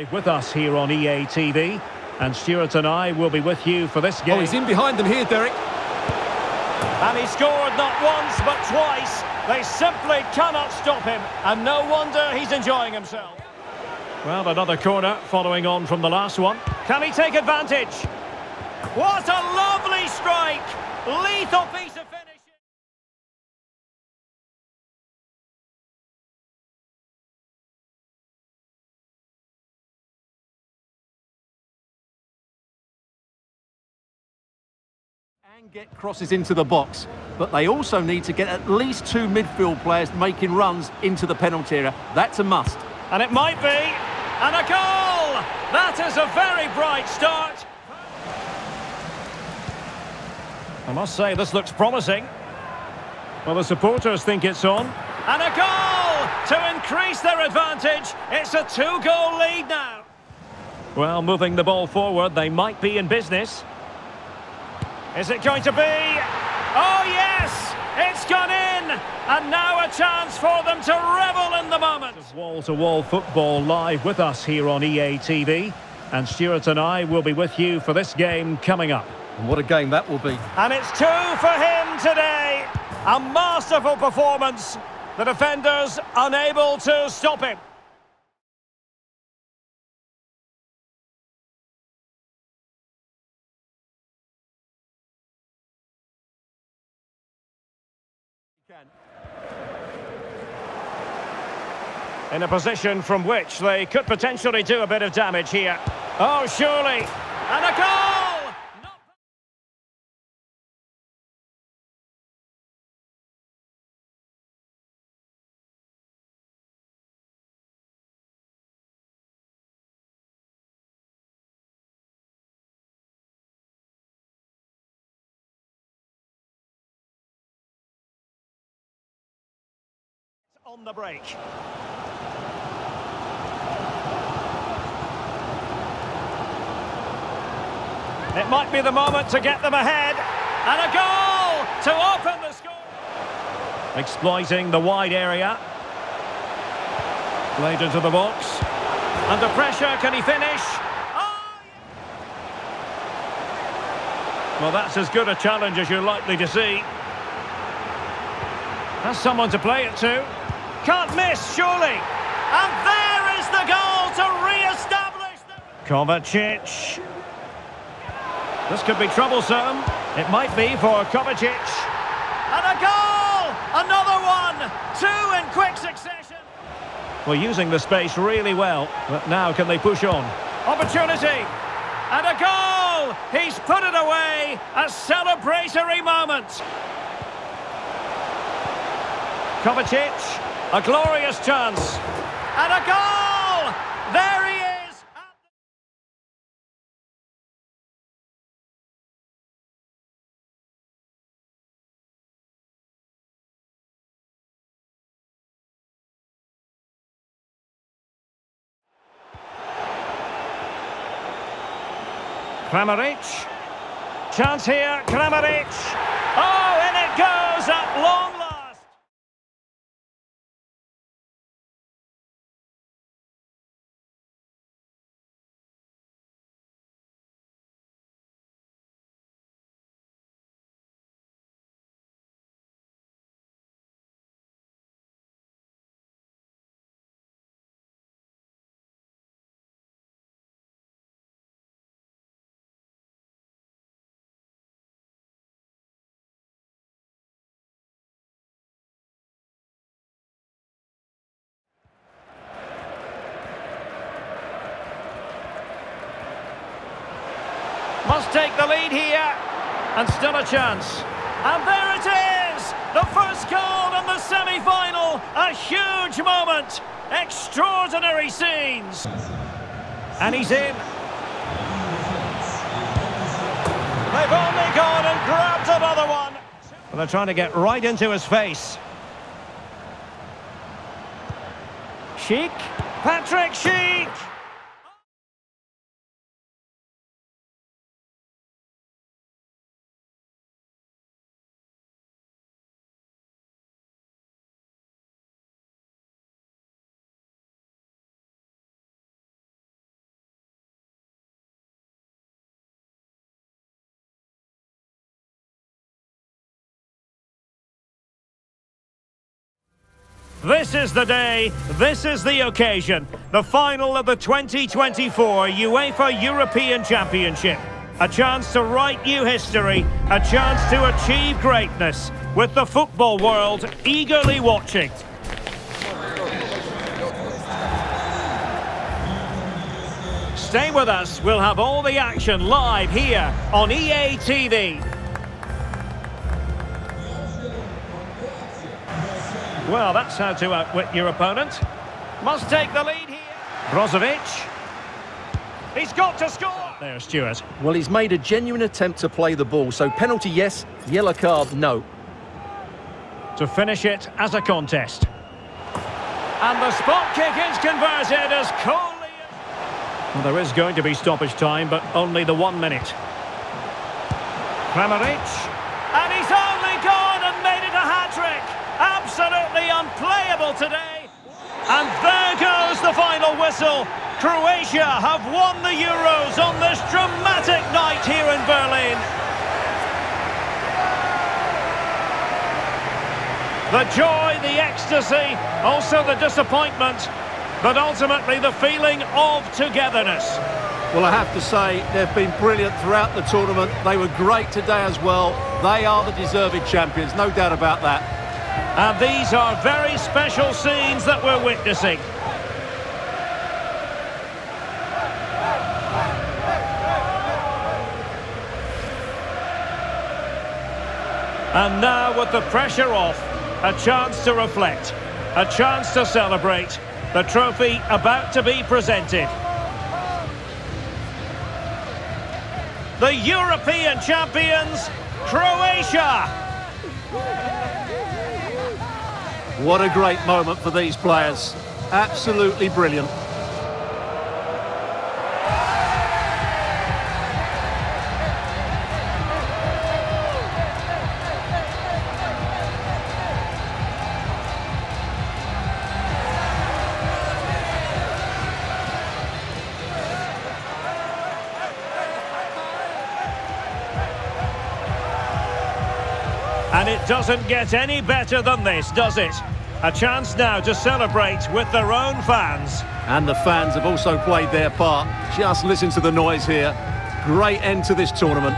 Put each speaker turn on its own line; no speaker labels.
live with us here on EA TV. And Stuart and I will be with you for this oh, game.
Oh, he's in behind them here, Derek.
And he scored not once but twice. They simply cannot stop him. And no wonder he's enjoying himself.
Well, another corner following on from the last one.
Can he take advantage? What a lovely strike! Lethal piece of
And get crosses into the box. But they also need to get at least two midfield players making runs into the penalty area. That's a must.
And it might be. And a goal! That is a very bright start. I must say, this looks promising.
Well, the supporters think it's on.
And a goal to increase their advantage. It's a two-goal lead now.
Well, moving the ball forward, they might be in business.
Is it going to be? Oh, yes! It's gone in! And now a chance for them to revel in the moment.
Wall-to-wall -wall football live with us here on EA TV. And Stuart and I will be with you for this game coming up.
And what a game that will be.
And it's two for him today. A masterful performance. The defenders unable to stop him. In a position from which they could potentially do a bit of damage here. Oh, surely. And a goal! on the break. It might be the moment to get them ahead. And a goal to open the score.
Exploiting the wide area. Played into the box.
Under pressure, can he finish? Ah!
Well, that's as good a challenge as you're likely to see. Has someone to play it to.
Can't miss, surely. And there is the goal to re-establish the...
Kovacic. This could be troublesome. It might be for Kovacic.
And a goal! Another one! Two in quick succession.
Well, using the space really well. But now can they push on?
Opportunity! And a goal! He's put it away! A celebratory moment! Kovacic, a glorious chance. And a goal! There he is! Kramaric. Chance here, Kramaric. Take the lead here. And still a chance. And there it is! The first goal in the semi-final. A huge moment. Extraordinary scenes. And he's in. They've only gone and grabbed another one. Well, they're trying to get right into his face. Schick. Patrik Schick. This is the day, this is the occasion. The final of the 2024 UEFA European Championship. A chance to write new history, a chance to achieve greatness, with the football world eagerly watching. Stay with us, we'll have all the action live here on EA TV. Well, that's how to outwit your opponent. Must take the lead here. Brozovic. He's got to score. There, Stuart.
Well, he's made a genuine attempt to play the ball, so penalty yes, yellow card no.
To finish it as a contest.
And the spot kick is converted as coolly...
Well, there is going to be stoppage time, but only the one minute. Kramaric.
Absolutely unplayable today. And there goes the final whistle. Croatia have won the Euros on this dramatic night here in Berlin. The joy, the ecstasy, also the disappointment, but ultimately the feeling of togetherness.
Well, I have to say, they've been brilliant throughout the tournament. They were great today as well. They are the deserving champions, no doubt about that.
And these are very special scenes that we're witnessing. And now with the pressure off, a chance to reflect, a chance to celebrate, the trophy about to be presented. The European champions, Croatia!
What a great moment for these players. Absolutely brilliant.
And it doesn't get any better than this, does it? A chance now to celebrate with their own fans.
And the fans have also played their part. Just listen to the noise here. Great end to this tournament.